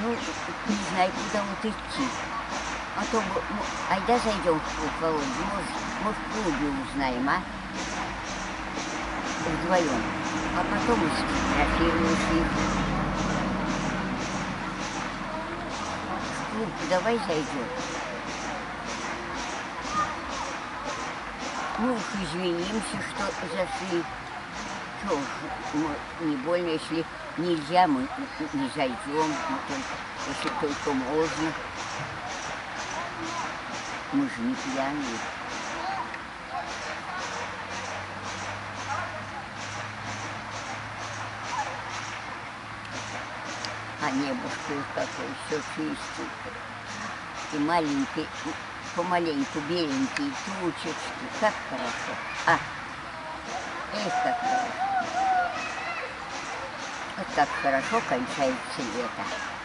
Ну, не знаю, куда вот идти. А то, ну, айда зайдем в клуб, Володя, может, может, в клубе узнаем, а? Вдвоем. А потом и сфотографируешь их. Клуб давай зайдем. Ну извинимся, что зашли. Что мы не больно, если нельзя, мы не зайдем, мы только, если только можно. Мы же не пьяные. А небушка и какое все чистенькое. И маленький, помаленьку беленькие тучечки. Как хорошо. А, эх, как хорошо. Вот как хорошо кончается лето.